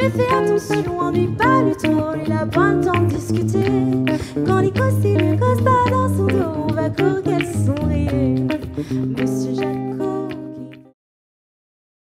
Mais fais attention, ennuie pas lui trop, il a pas le temps de discuter. Quand cause, il ne cause pas dans son dos, on va courir qu'elle son rire. Monsieur.